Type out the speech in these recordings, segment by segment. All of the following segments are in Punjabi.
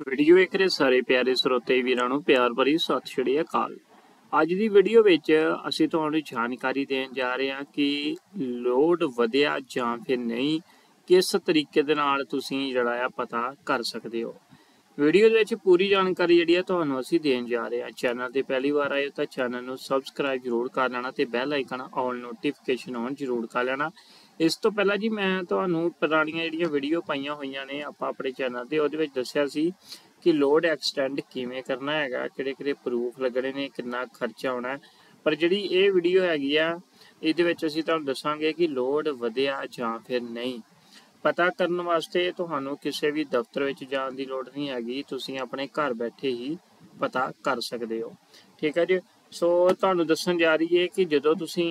ਵੀਡੀਓ ਵੇਖ ਰਹੇ ਸਾਰੇ ਪਿਆਰੇ ਸਰੋਤੇ ਵੀਰਾਂ ਨੂੰ, ਪਿਆਰ ਭਰੀ ਸਤਿ ਸ਼੍ਰੀ ਅਕਾਲ। ਅੱਜ ਦੀ ਵੀਡੀਓ ਵਿੱਚ ਅਸੀਂ ਤੁਹਾਨੂੰ ਜਾਣਕਾਰੀ ਦੇਣ ਜਾ ਰਹੇ ਹਾਂ ਕਿ ਲੋਡ ਵਧਿਆ ਜਾਂ ਫਿਰ ਨਹੀਂ, ਕਿਸ ਤਰੀਕੇ ਦੇ ਨਾਲ ਤੁਸੀਂ ਜਿਹੜਾ ਆ ਪਤਾ ਕਰ ਸਕਦੇ ਹੋ। ਵੀਡੀਓ ਦੇ ਵਿੱਚ ਪੂਰੀ ਜਾਣਕਾਰੀ ਜਿਹੜੀ ਹੈ ਤੁਹਾਨੂੰ ਅਸੀਂ ਦੇਣ ਜਾ ਰਹੇ ਹਾਂ। ਚੈਨਲ ਤੇ ਪਹਿਲੀ ਵਾਰ ਆਏ ਤਾਂ ਚੈਨਲ ਨੂੰ ਸਬਸਕ੍ਰਾਈਬ ਜ਼ਰੂਰ ਕਰ ਲੈਣਾ ਤੇ bell icon all notification on ਜ਼ਰੂਰ ਕਰ ਲੈਣਾ। ਇਸ ਤੋਂ ਪਹਿਲਾਂ ਜੀ ਮੈਂ ਤੁਹਾਨੂੰ ਪੁਰਾਣੀਆਂ ਜਿਹੜੀਆਂ ਵੀਡੀਓ ਪਾਈਆਂ ਹੋਈਆਂ ਨੇ ਆਪਾਂ ਆਪਣੇ ਚੈਨਲ ਤੇ, ਉਹਦੇ ਵਿੱਚ ਦੱਸਿਆ ਸੀ ਕਿ ਲੋਡ ਐਕਸਟੈਂਡ ਕਿਵੇਂ ਕਰਨਾ ਹੈਗਾ ਕਿਹੜੇ ਕਿਹੜੇ ਪ੍ਰੂਫ ਲੱਗਣੇ ਨੇ, ਕਿੰਨਾ ਖਰਚਾ ਆਉਣਾ ਪਰ ਜਿਹੜੀ ਇਹ ਵੀਡੀਓ ਹੈਗੀ ਆ, ਇਹਦੇ ਵਿੱਚ ਅਸੀਂ ਤੁਹਾਨੂੰ ਦੱਸਾਂਗੇ ਕਿ ਲੋਡ ਵਧਿਆ ਜਾਂ ਫਿਰ ਨਹੀਂ। ਪਤਾ ਕਰਨ ਵਾਸਤੇ ਤੁਹਾਨੂੰ ਕਿਸੇ ਵੀ ਦਫ਼ਤਰ ਵਿੱਚ ਜਾਣ ਦੀ ਲੋੜ ਨਹੀਂ ਹੈਗੀ। ਤੁਸੀਂ ਆਪਣੇ ਘਰ ਬੈਠੇ ਹੀ ਪਤਾ ਕਰ ਸਕਦੇ ਹੋ। ਠੀਕ ਹੈ ਜੀ? ਸੋ ਤੁਹਾਨੂੰ ਦੱਸਣ ਜਾ ਰਹੀ ਹੈ ਕਿ ਜਦੋਂ ਤੁਸੀਂ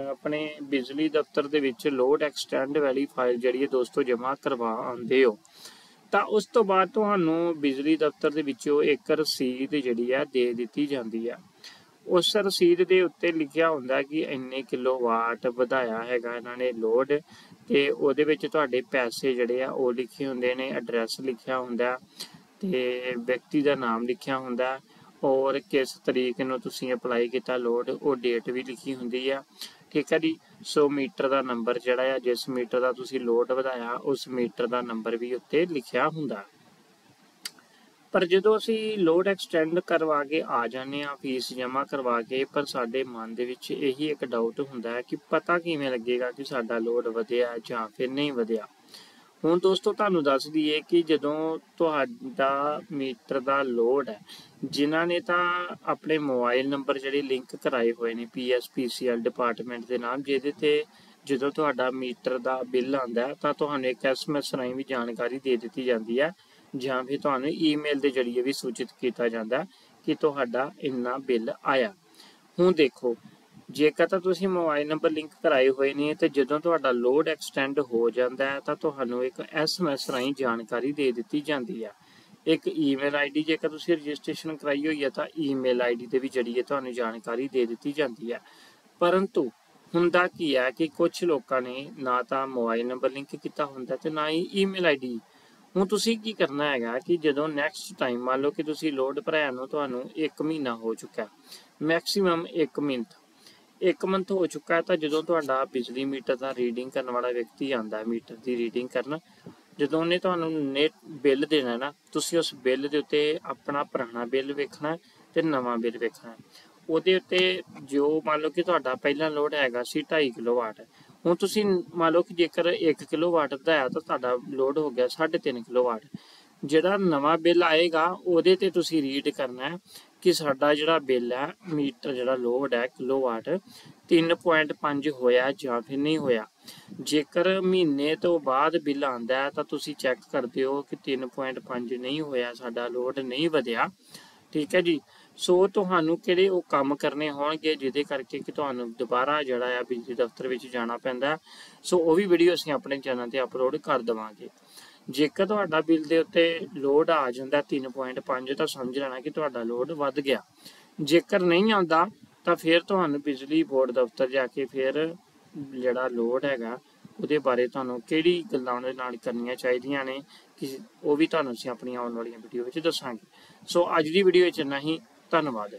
ਆਪਣੇ ਬਿਜਲੀ ਦਫ਼ਤਰ ਦੇ ਵਿੱਚ ਲੋਡ ਐਕਸਟੈਂਡ ਵਾਲੀ ਫਾਈਲ ਜਿਹੜੀ ਹੈ ਦੋਸਤੋ ਜਮ੍ਹਾਂ ਕਰਵਾ ਆਉਂਦੇ ਹੋ, ਤਾਂ ਉਸ ਤੋਂ ਬਾਅਦ ਤੁਹਾਨੂੰ ਬਿਜਲੀ ਦਫ਼ਤਰ ਦੇ ਵਿੱਚੋਂ ਇੱਕ ਰਸੀਦ ਜਿਹੜੀ ਹੈ ਦੇ ਦਿੱਤੀ ਜਾਂਦੀ ਹੈ। ਉਸ ਰਸੀਦ ਦੇ ਉੱਤੇ ਲਿਖਿਆ ਹੁੰਦਾ ਕਿ ਇੰਨੇ ਕਿਲੋਵਾਟ ਵਧਾਇਆ ਹੈਗਾ ਇਹਨਾਂ ਨੇ ਲੋਡ। ਤੇ ਉਹਦੇ ਵਿੱਚ ਤੁਹਾਡੇ ਪੈਸੇ ਜਿਹੜੇ ਆ, ਉਹ ਲਿਖੇ ਹੁੰਦੇ ਨੇ ਐਡਰੈਸ ਲਿਖਿਆ ਹੁੰਦਾ, ਤੇ ਵਿਅਕਤੀ ਦਾ ਨਾਮ ਲਿਖਿਆ ਹੁੰਦਾ, ਔਰ ਕਿਸ ਤਰੀਕ ਨੂੰ ਤੁਸੀਂ ਅਪਲਾਈ ਕੀਤਾ ਲੋਡ ਉਹ ਡੇਟ ਵੀ ਲਿਖੀ ਹੁੰਦੀ ਆ। ਠੀਕ ਹੈ ਜੀ? ਸੋ ਮੀਟਰ ਦਾ ਨੰਬਰ ਜਿਹੜਾ ਆ, ਜਿਸ ਮੀਟਰ ਦਾ ਤੁਸੀਂ ਲੋਡ ਵਧਾਇਆ, ਉਸ ਮੀਟਰ ਦਾ ਨੰਬਰ ਵੀ ਉੱਤੇ ਲਿਖਿਆ ਹੁੰਦਾ। ਪਰ ਜਦੋਂ ਅਸੀਂ ਲੋਡ ਐਕਸਟੈਂਡ ਕਰਵਾ ਕੇ ਆ ਜਾਂਦੇ ਆ ਫੀਸ ਜਮ੍ਹਾਂ ਕਰਵਾ ਕੇ, ਪਰ ਸਾਡੇ ਮਨ ਦੇ ਵਿੱਚ ਇਹੀ ਇੱਕ ਡਾਊਟ ਹੁੰਦਾ ਹੈ ਕਿ ਪਤਾ ਕਿਵੇਂ ਲੱਗੇਗਾ ਕਿ ਸਾਡਾ ਲੋਡ ਵਧਿਆ ਜਾਂ ਫਿਰ ਨਹੀਂ ਵਧਿਆ। ਹੁਣ ਦੋਸਤੋ, ਤੁਹਾਨੂੰ ਦੱਸ ਦਈਏ ਕਿ ਜਦੋਂ ਤੁਹਾਡਾ ਮੀਟਰ ਦਾ ਲੋਡ ਹੈ, ਜਿਨ੍ਹਾਂ ਨੇ ਤਾਂ ਆਪਣੇ ਮੋਬਾਈਲ ਨੰਬਰ ਜਿਹੜੇ ਲਿੰਕ ਕਰਾਏ ਹੋਏ ਨੇ ਪੀਐਸਪੀਸੀਐਲ ਡਿਪਾਰਟਮੈਂਟ ਦੇ ਨਾਲ ਜਿਹਦੇ ਤੇ ਜਦੋਂ ਤੁਹਾਡਾ ਮੀਟਰ ਦਾ ਬਿੱਲ ਆਉਂਦਾ ਤਾਂ ਤੁਹਾਨੂੰ ਇੱਕ ਐਸਐਮਐਸ ਰਾਹੀਂ ਵੀ ਜਾਣਕਾਰੀ ਦੇ ਦਿੱਤੀ ਜਾਂਦੀ ਹੈ। ਜਾਂ ਫਿਰ ਤੁਹਾਨੂੰ ਈਮੇਲ ਦੇ ਜ਼ਰੀਏ ਵੀ ਸੂਚਿਤ ਕੀਤਾ ਜਾਂਦਾ ਕਿ ਤੁਹਾਡਾ ਇੰਨਾ ਬਿੱਲ ਆਇਆ। ਹੁਣ ਦੇਖੋ, ਜੇਕਰ ਤਾਂ ਤੁਸੀਂ ਮੋਬਾਈਲ ਨੰਬਰ ਲਿੰਕ ਕਰਾਏ ਹੋਏ ਨੇ ਤੇ ਜਦੋਂ ਤੁਹਾਡਾ ਲੋਡ ਐਕਸਟੈਂਡ ਹੋ ਜਾਂਦਾ ਹੈ, ਤਾਂ ਤੁਹਾਨੂੰ ਇੱਕ ਐਸਐਮਐਸ ਰਾਹੀਂ ਜਾਣਕਾਰੀ ਦੇ ਦਿੱਤੀ ਜਾਂਦੀ ਹੈ ਇੱਕ ਈਮੇਲ ਆਈਡੀ ਜੇਕਰ ਤੁਸੀਂ ਰਜਿਸਟ੍ਰੇਸ਼ਨ ਕਰਾਈ ਹੋਈ ਹੈ ਤਾਂ ਈਮੇਲ ਆਈਡੀ ਦੇ ਵੀ ਜਰੀਏ ਤੁਹਾਨੂੰ ਜਾਣਕਾਰੀ ਦੇ ਦਿੱਤੀ ਜਾਂਦੀ ਹੈ ਪਰੰਤੂ ਹੁੰਦਾ ਕੀ ਹੈ ਕਿ ਕੁਝ ਲੋਕਾਂ ਨੇ ਨਾ ਤਾਂ ਮੋਬਾਈਲ ਨੰਬਰ ਲਿੰਕ ਕੀਤਾ ਹੁੰਦਾ ਤੇ ਨਾ ਹੀ ਈਮੇਲ ਆਈਡੀ ਹੁਣ ਤੁਸੀਂ ਕੀ ਕਰਨਾ ਹੈਗਾ ਕਿ ਜਦੋਂ ਨੈਕਸਟ ਟਾਈਮ ਮੰਨ ਲਓ ਕਿ ਤੁਸੀਂ ਲੋਡ ਭਰਾਇਆ ਨੂੰ ਤੁਹਾਨੂੰ 1 ਮਹੀਨਾ ਹੋ ਚੁੱਕਾ ਮੈਕਸਿਮਮ 1 ਮਿੰਟ। 1 ਮੰਥ ਹੋ ਚੁੱਕਾ ਤਾਂ ਜਦੋਂ ਤੁਹਾਡਾ ਬਿਜਲੀ ਮੀਟਰ ਦਾ ਰੀਡਿੰਗ ਕਰਨ ਵਾਲਾ ਵਿਅਕਤੀ ਆਂਦਾ ਮੀਟਰ ਦੀ ਰੀਡਿੰਗ ਕਰਨ, ਜਦੋਂ ਉਹਨੇ ਤੁਹਾਨੂੰ ਨੈਟ ਬਿੱਲ ਦੇਣਾ ਨਾ, ਤੁਸੀਂ ਉਸ ਬਿੱਲ ਦੇ ਉੱਤੇ ਆਪਣਾ ਪੁਰਾਣਾ ਬਿੱਲ ਵੇਖਣਾ ਤੇ ਨਵਾਂ ਬਿੱਲ ਵੇਖਣਾ ਉਹਦੇ ਉੱਤੇ ਜੋ ਮੰਨ ਲਓ ਕਿ ਤੁਹਾਡਾ ਪਹਿਲਾ ਲੋਡ ਹੈਗਾ ਸੀ 2.5 ਕਿਲੋਵਾਟ ਹੁਣ ਤੁਸੀਂ ਮੰਨ ਲਓ ਕਿ ਜੇਕਰ 1 ਕਿਲੋਵਾਟ ਵਧਾਇਆ ਤਾਂ ਤੁਹਾਡਾ ਲੋਡ ਹੋ ਗਿਆ 3.5 ਕਿਲੋਵਾਟ ਜਿਹੜਾ ਨਵਾਂ ਬਿੱਲ ਆਏਗਾ, ਉਹਦੇ ਤੇ ਤੁਸੀਂ ਰੀਡ ਕਰਨਾ ਹੈ ਕਿ ਸਾਡਾ ਜਿਹੜਾ ਬਿੱਲ ਹੈ, ਮੀਟਰ ਜਿਹੜਾ ਲੋਡ ਹੈ ਕਿਲੋਵਾਟ 3.5 ਹੋਇਆ ਜਾਂ ਫਿਰ ਨਹੀਂ ਹੋਇਆ। ਜੇਕਰ ਮਹੀਨੇ ਤੋਂ ਬਾਅਦ ਬਿੱਲ ਆਂਦਾ ਹੈ ਤਾਂ ਤੁਸੀਂ ਚੈੱਕ ਕਰਦੇ ਹੋ ਕਿ 3.5 ਨਹੀਂ ਹੋਇਆ, ਸਾਡਾ ਲੋਡ ਨਹੀਂ ਵਧਿਆ। ਠੀਕ ਹੈ ਜੀ? ਸੋ ਤੁਹਾਨੂੰ ਕਿਹੜੇ ਉਹ ਕੰਮ ਕਰਨੇ ਹੋਣਗੇ ਜਿਹਦੇ ਕਰਕੇ ਕਿ ਤੁਹਾਨੂੰ ਦੁਬਾਰਾ ਜਿਹੜਾ ਆ ਬਿਜਲੀ ਦਫ਼ਤਰ ਵਿੱਚ ਜਾਣਾ ਪੈਂਦਾ ਸੋ ਉਹ ਵੀ ਵੀਡੀਓ ਅਸੀਂ ਆਪਣੇ ਚੈਨਲ ਤੇ ਅਪਲੋਡ ਕਰ ਦਵਾਂਗੇ। ਜੇਕਰ ਤੁਹਾਡਾ ਬਿੱਲ ਦੇ ਉੱਤੇ ਲੋਡ ਆ ਜਾਂਦਾ 3.5 ਤਾਂ ਸਮਝ ਲੈਣਾ ਕਿ ਤੁਹਾਡਾ ਲੋਡ ਵੱਧ ਗਿਆ। ਜੇਕਰ ਨਹੀਂ ਆਉਂਦਾ, ਤਾਂ ਫਿਰ ਤੁਹਾਨੂੰ ਬਿਜਲੀ ਬੋਰਡ ਦਫ਼ਤਰ ਜਾ ਕੇ ਫਿਰ ਜਿਹੜਾ ਲੋਡ ਹੈਗਾ, ਉਹਦੇ ਬਾਰੇ ਤੁਹਾਨੂੰ ਕਿਹੜੀ ਗੱਲਾਂ ਉਹਦੇ ਨਾਲ ਕਰਨੀਆਂ ਚਾਹੀਦੀਆਂ ਨੇ, ਕਿ ਉਹ ਵੀ ਤੁਹਾਨੂੰ ਅਸੀਂ ਆਪਣੀਆਂ ਆਉਣ ਵਾਲੀਆਂ ਵੀਡੀਓ ਵਿੱਚ ਦੱਸਾਂਗੇ। ਸੋ ਅੱਜ ਦੀ ਵੀਡੀਓ ਵਿੱਚ ਇੰਨਾ ਹੀ। ਧੰਨਵਾਦ